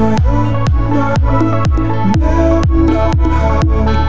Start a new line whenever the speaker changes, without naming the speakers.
I don't know, never know how